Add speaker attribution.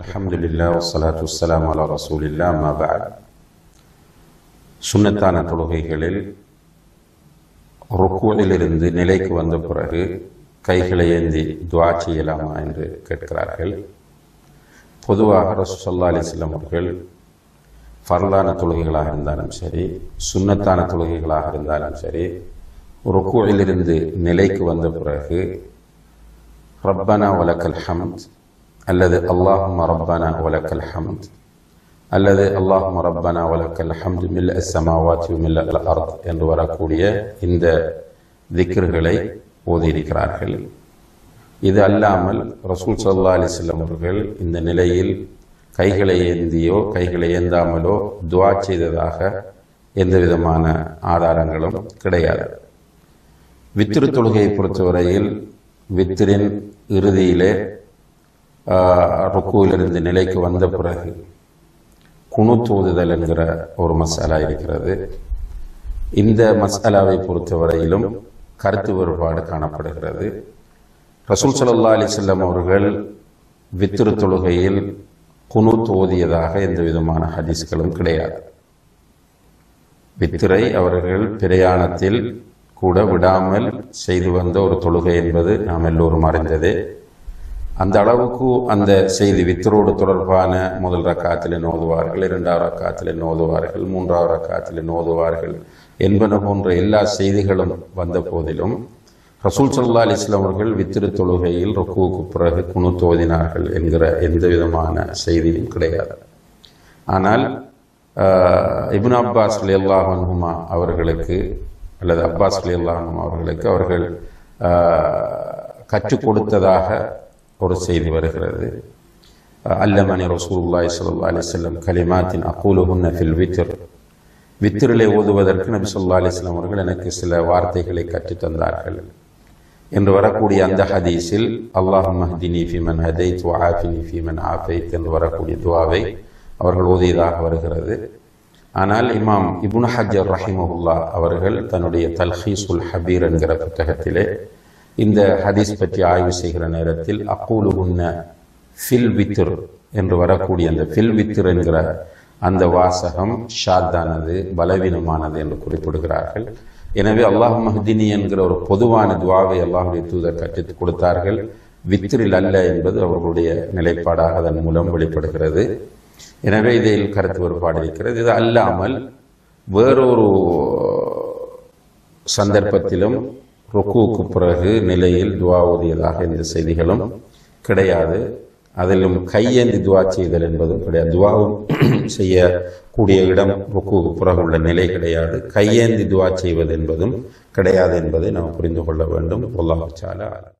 Speaker 1: அஹமதுல்லா வசலாத்து வலாம் அலா ரசூலில்லா மபாத் சுண்ணத்தான தொழுகைகளில் ருக்குவலிலிருந்து நிலைக்கு வந்த பிறகு கைகளை ஏந்தி துவா செய்யலாமா என்று கேட்கிறார்கள். பொதுவாக ரசூசல்லா அலிஸ்லாம் அவர்கள் ஃபர்லான தொழுகைகளாக இருந்தாலும் சரி சுன்னத்தான தொழுகைகளாக இருந்தாலும் சரி ருக்குவிலிருந்து நிலைக்கு வந்த பிறகு ரப்பனா வலக்கல் ஹமத் அல்லது அல்லாஹும் ரப்பனா வலக்கல் ஹம்த் அல்லது அல்லாஹும் ரப்பனா வலக்கல் ஹம்து மில் அஸ்ஸமாவாத்தி மில் அல் அர்த் என்று வரக்கூடிய இந்த திக்ருகளை ஓதியிருக்கிறார்கள். இது அல்லாமல் ரசூல் சல்லா அலிஸ்லம் அவர்கள் இந்த நிலையில் கைகளை ஏந்தியோ கைகளை ஏந்தாமலோ துவா செய்ததாக எந்த விதமான ஆதாரங்களும் கிடையாது. வித்திரு தொழுகையை பொறுத்தவரையில் வித்திரின் இறுதியிலே ருக்குவிலிருந்து நிலைக்கு வந்த பிறகு குணு தூதுதல் என்கிற ஒரு மசாலா இருக்கிறது. இந்த மசாலாவை பொறுத்தவரையிலும் கருத்து வேறுபாடு காணப்படுகிறது. ரசூல் சல்லா அலிசல்லம் அவர்கள் வித்திரு தொழுகையில் குணு தோதியதாக எந்த விதமான ஹதீஸ்களும் கிடையாது. வித்திரை அவர்கள் பிரயாணத்தில் கூட விடாமல் செய்து வந்த ஒரு தொழுகை என்பது நாம் எல்லோரும் அறிந்ததே. அந்த அளவுக்கு அந்த செய்தி வித்தரோடு தொடர்பான முதல் ரக்காத்தில் நோதுவார்கள் இரண்டாவது ரக்காத்தில் நோதுவார்கள் மூன்றாவது ரக்காத்தில் நோதுவார்கள் என்பன போன்ற எல்லா செய்திகளும் வந்த போதிலும் ரசூல் சல்லா அலிஸ்லாம் அவர்கள் வித்திரு தொழுகையில் ரொக்குவுக்கு பிறகு குணு தோதினார்கள் என்கிற எந்த விதமான செய்தியும் கிடையாது. ஆனால் இப்னு அப்பாஸ் அல்லாஹன்ஹுமா அவர்களுக்கு அல்லது அப்பாஸ் அல்லாஹனுமா அவர்களுக்கு அவர்கள் கற்றுக் கொடுத்ததாக ஒரு செய்தி வருகிறது அல்லமணி ரசூல்லாய் சல்லா அலிஸ்லம் கலிமாத்தின் அக்கூலுகுன்ன ஃபில் வித்திர் வித்திரிலே ஓதுவதற்கு நபி சொல்லா அலிஸ்லாம் அவர்கள் எனக்கு சில வார்த்தைகளை கற்றுத் தந்தார்கள் என்று வரக்கூடிய அந்த ஹதீஸில் அல்லாஹ் மஹ்தினி ஃபீமன் ஹதைத் ஆஃபினி ஃபீமன் ஆஃபைத் என்று வரக்கூடிய துவாவை அவர்கள் ஓதியதாக வருகிறது ஆனால் இமாம் இபுன் ஹஜர் ரஹிமஹுல்லா அவர்கள் தன்னுடைய தல்ஹீசுல் ஹபீர் என்கிற புத்தகத்திலே இந்த ஹதீஸ் பற்றி ஆய்வு செய்கிற நேரத்தில் அக்கூலுகுன்ன ஃபில் வித்துர் என்று வரக்கூடிய அந்த ஃபில் வித்திர் என்கிற அந்த வாசகம் ஷாத்தானது பலவீனமானது என்று குறிப்பிடுகிறார்கள். எனவே அல்லாஹ் மஹ்தினி என்கிற ஒரு பொதுவான துவாவை அல்லாஹுடைய தூதர் கற்றுக் கொடுத்தார்கள். வித்திரில் அல்ல என்பது அவர்களுடைய நிலைப்பாடாக அதன் மூலம் வெளிப்படுகிறது. எனவே இதில் கருத்து வேறுபாடு இருக்கிறது. இது அல்லாமல் வேறொரு சந்தர்ப்பத்திலும் ருக்குவுக்கு பிறகு நிலையில் துவா ஓதியதாக எந்த செய்திகளும் கிடையாது. அதிலும் கையேந்தி துவா செய்தல் என்பதும் கிடையாது. துவாவும் செய்யக்கூடிய இடம் ருக்குவுக்கு பிறகு உள்ள நிலை கிடையாது. கையேந்தி துவா செய்வது என்பதும் கிடையாது என்பதை நாம் புரிந்து கொள்ள வேண்டும். ஒல்லாஹால